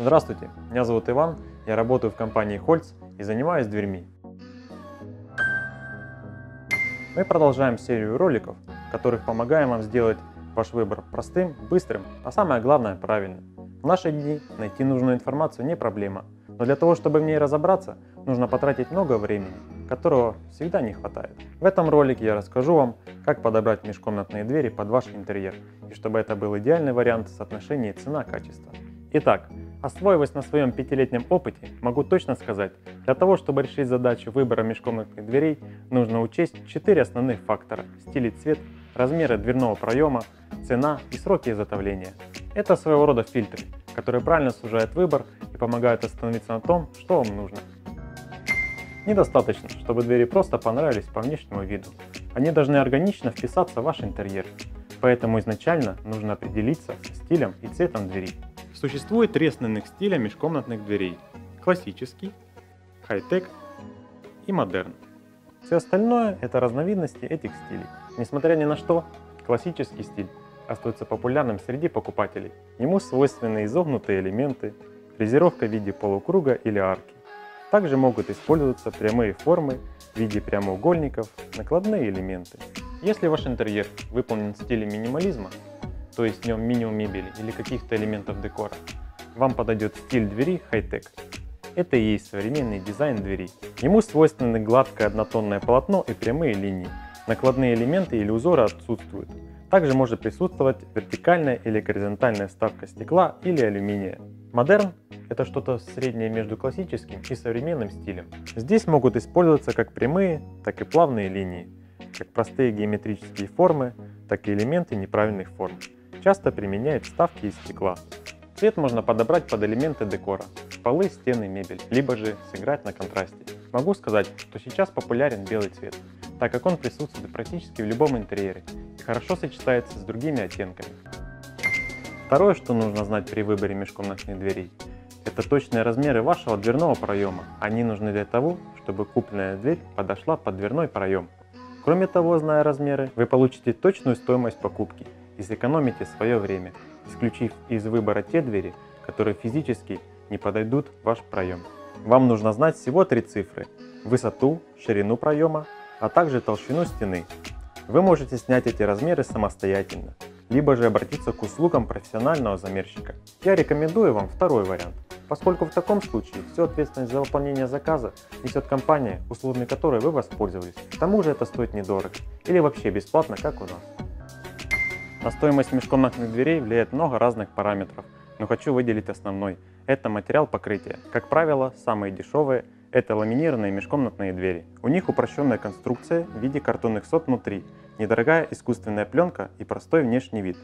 Здравствуйте, меня зовут Иван, я работаю в компании Хольц и занимаюсь дверьми. Мы продолжаем серию роликов, в которых помогаем вам сделать ваш выбор простым, быстрым, а самое главное правильным. В наши дни найти нужную информацию не проблема, но для того, чтобы в ней разобраться, нужно потратить много времени, которого всегда не хватает. В этом ролике я расскажу вам, как подобрать межкомнатные двери под ваш интерьер, и чтобы это был идеальный вариант соотношения цена-качество. Итак, освоиваясь на своем пятилетнем опыте, могу точно сказать, для того, чтобы решить задачу выбора межкомнатных дверей, нужно учесть четыре основных фактора – стиль и цвет, размеры дверного проема, цена и сроки изготовления. Это своего рода фильтры, которые правильно сужают выбор и помогают остановиться на том, что вам нужно. Недостаточно, чтобы двери просто понравились по внешнему виду. Они должны органично вписаться в ваш интерьер. Поэтому изначально нужно определиться со стилем и цветом двери. Существует три основных стиля межкомнатных дверей. Классический, хай-тек и модерн. Все остальное – это разновидности этих стилей. Несмотря ни на что, классический стиль остается популярным среди покупателей. Ему свойственны изогнутые элементы, фрезеровка в виде полукруга или арки. Также могут использоваться прямые формы в виде прямоугольников, накладные элементы. Если ваш интерьер выполнен в стиле минимализма, то есть в нем минимум мебели или каких-то элементов декора, вам подойдет стиль двери хай-тек. Это и есть современный дизайн двери. Ему свойственны гладкое однотонное полотно и прямые линии. Накладные элементы или узоры отсутствуют. Также может присутствовать вертикальная или горизонтальная вставка стекла или алюминия. Модерн – это что-то среднее между классическим и современным стилем. Здесь могут использоваться как прямые, так и плавные линии, как простые геометрические формы, так и элементы неправильных форм. Часто применяют вставки из стекла. Цвет можно подобрать под элементы декора – полы, стены, мебель, либо же сыграть на контрасте. Могу сказать, что сейчас популярен белый цвет, так как он присутствует практически в любом интерьере и хорошо сочетается с другими оттенками. Второе, что нужно знать при выборе межкомнатных дверей, это точные размеры вашего дверного проема. Они нужны для того, чтобы купленная дверь подошла под дверной проем. Кроме того, зная размеры, вы получите точную стоимость покупки и сэкономите свое время, исключив из выбора те двери, которые физически не подойдут в ваш проем. Вам нужно знать всего три цифры – высоту, ширину проема, а также толщину стены. Вы можете снять эти размеры самостоятельно, либо же обратиться к услугам профессионального замерщика. Я рекомендую вам второй вариант, поскольку в таком случае всю ответственность за выполнение заказа несет компания, услугами которой вы воспользовались. К тому же это стоит недорого или вообще бесплатно, как у нас. На стоимость межкомнатных дверей влияет много разных параметров, но хочу выделить основной. Это материал покрытия. Как правило, самые дешевые – это ламинированные межкомнатные двери. У них упрощенная конструкция в виде картонных сот внутри, недорогая искусственная пленка и простой внешний вид.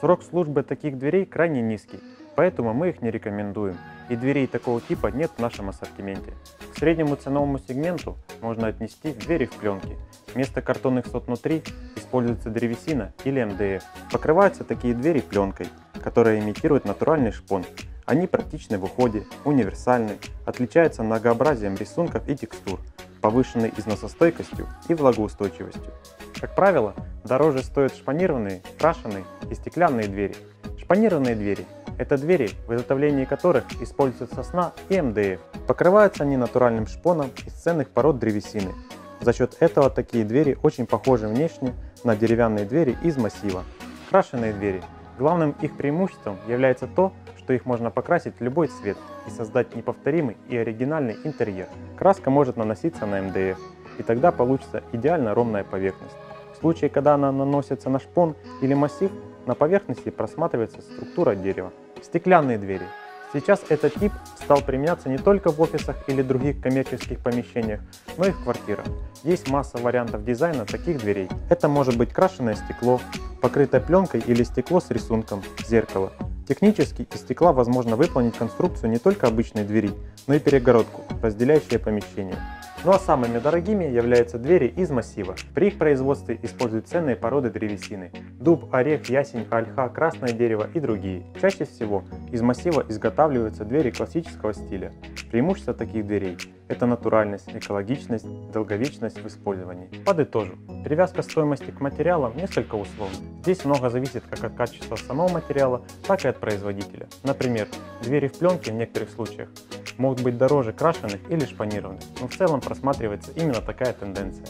Срок службы таких дверей крайне низкий, поэтому мы их не рекомендуем, и дверей такого типа нет в нашем ассортименте. К среднему ценовому сегменту можно отнести двери в пленке. Вместо картонных сот внутри используется древесина или МДФ. Покрываются такие двери пленкой, которая имитирует натуральный шпон. Они практичны в уходе, универсальны, отличаются многообразием рисунков и текстур, повышенной износостойкостью и влагоустойчивостью. Как правило, дороже стоят шпанированные, крашеные и стеклянные двери. Шпанированные двери – это двери, в изготовлении которых используется сосна и МДФ. Покрываются они натуральным шпоном из ценных пород древесины. За счет этого такие двери очень похожи внешне на деревянные двери из массива. Крашеные двери. Главным их преимуществом является то, что их можно покрасить в любой цвет и создать неповторимый и оригинальный интерьер. Краска может наноситься на МДФ, и тогда получится идеально ровная поверхность. В случае, когда она наносится на шпон или массив, на поверхности просматривается структура дерева. Стеклянные двери. Сейчас этот тип стал применяться не только в офисах или других коммерческих помещениях, но и в квартирах. Есть масса вариантов дизайна таких дверей. Это может быть крашеное стекло, покрытое пленкой или стекло с рисунком, зеркало. Технически из стекла возможно выполнить конструкцию не только обычной двери, но и перегородку, разделяющее помещение. Ну а самыми дорогими являются двери из массива. При их производстве используют ценные породы древесины – дуб, орех, ясень, ольха, красное дерево и другие. Чаще всего из массива изготавливаются двери классического стиля. Преимущество таких дверей – это натуральность, экологичность, долговечность в использовании. Подытожу. Привязка стоимости к материалам несколько условна. Здесь много зависит как от качества самого материала, так и от производителя. Например, двери в пленке в некоторых случаях могут быть дороже крашеных или шпанированных, но в целом просматривается именно такая тенденция.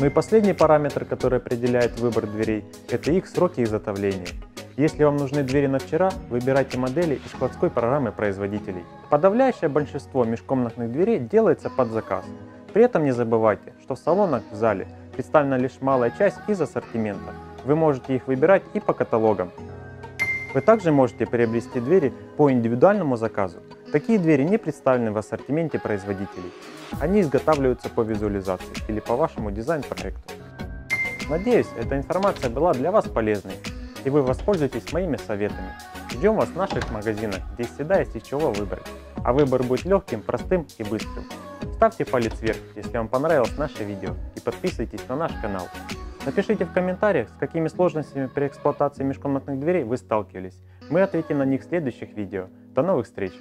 Ну и последний параметр, который определяет выбор дверей, это их сроки изготовления. Если вам нужны двери на вчера, выбирайте модели из складской программы производителей. Подавляющее большинство межкомнатных дверей делается под заказ. При этом не забывайте, что в салонах в зале представлена лишь малая часть из ассортимента. Вы можете их выбирать и по каталогам. Вы также можете приобрести двери по индивидуальному заказу. Такие двери не представлены в ассортименте производителей. Они изготавливаются по визуализации или по вашему дизайн-проекту. Надеюсь, эта информация была для вас полезной и вы воспользуетесь моими советами. Ждем вас в наших магазинах, здесь всегда есть из чего выбрать. А выбор будет легким, простым и быстрым. Ставьте палец вверх, если вам понравилось наше видео и подписывайтесь на наш канал. Напишите в комментариях, с какими сложностями при эксплуатации межкомнатных дверей вы сталкивались. Мы ответим на них в следующих видео. До новых встреч!